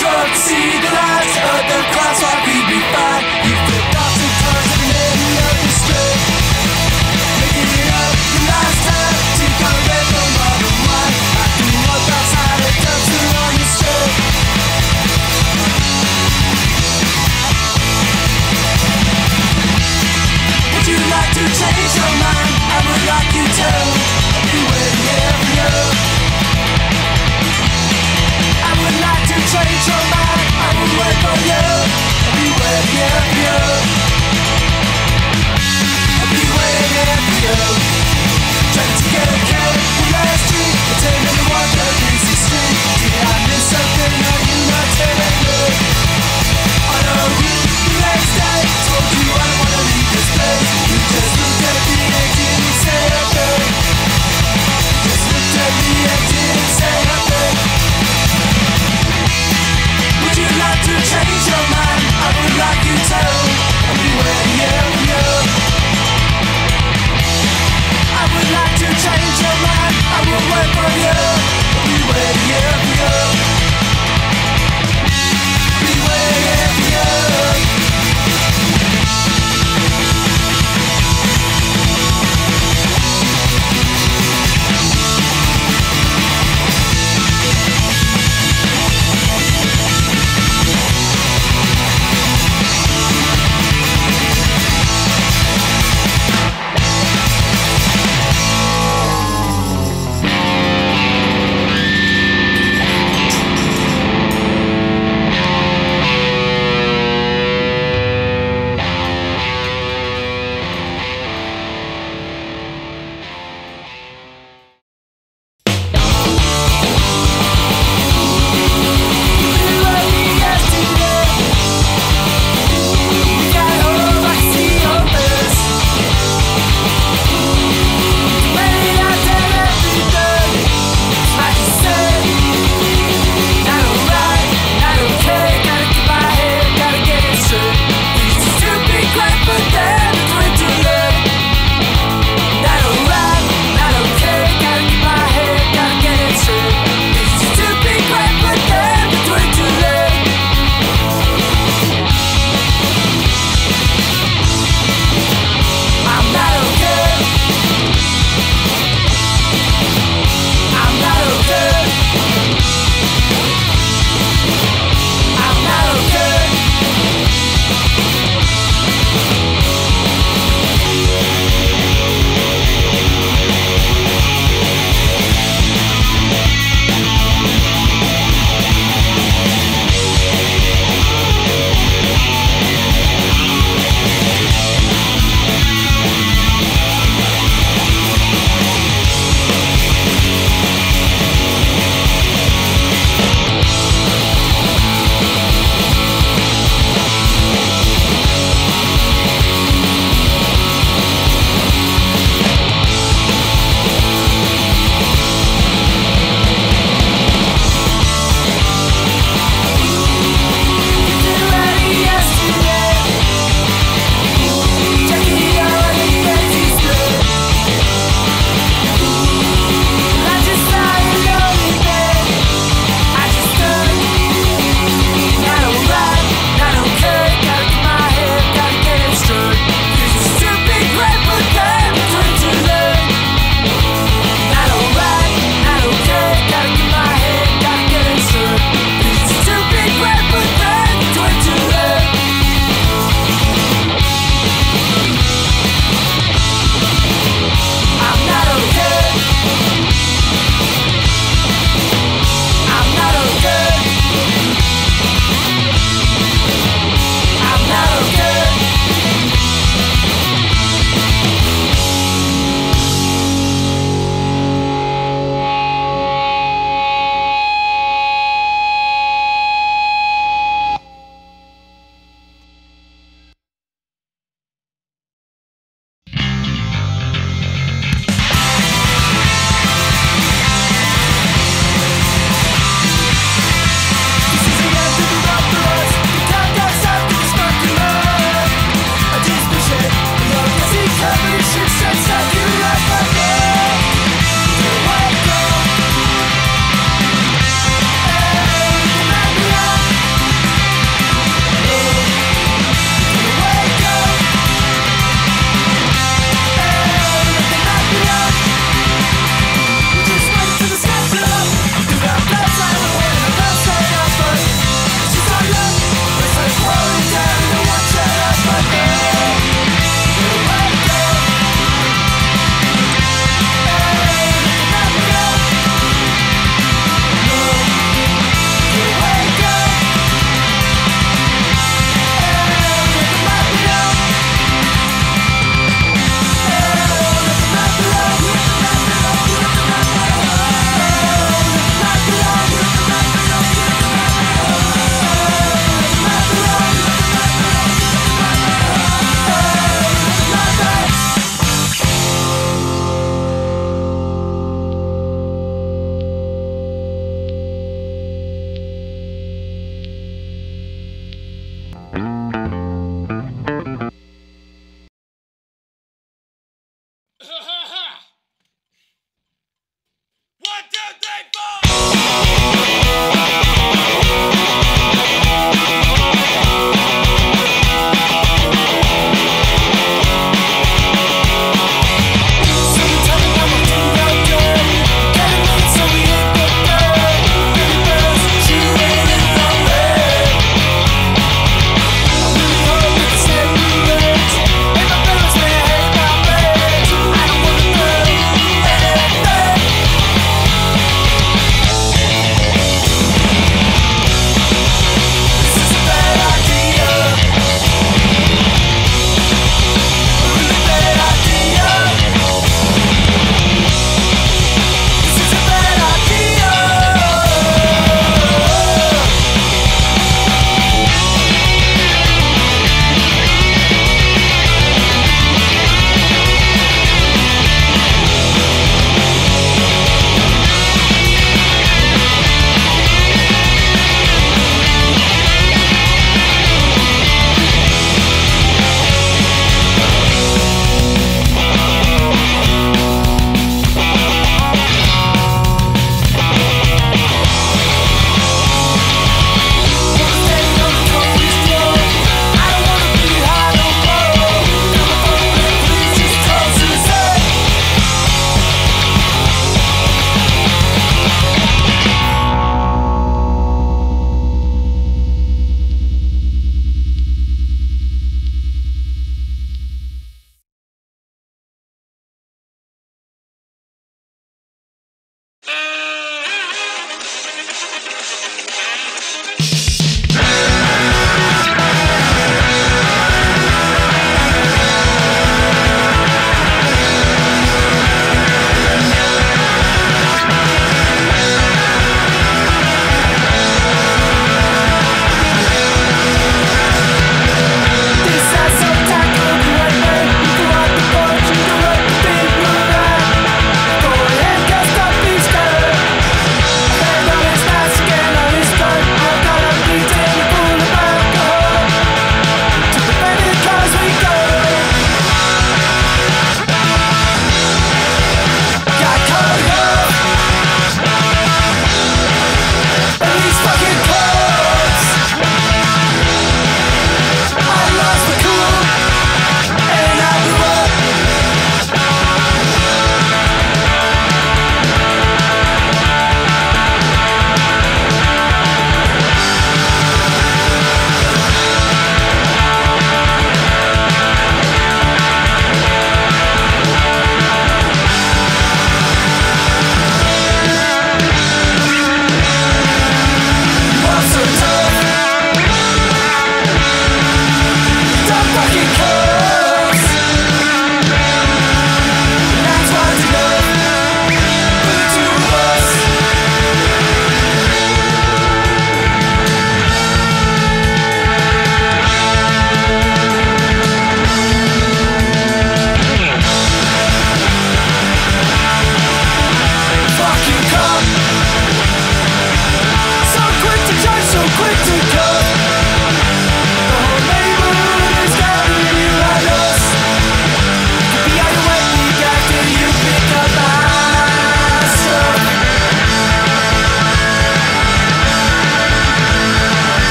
truck, see the lights, other class, why we be fine? Yeah.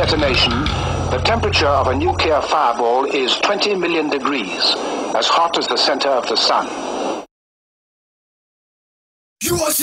Detonation, the temperature of a nuclear fireball is 20 million degrees, as hot as the center of the sun. You watch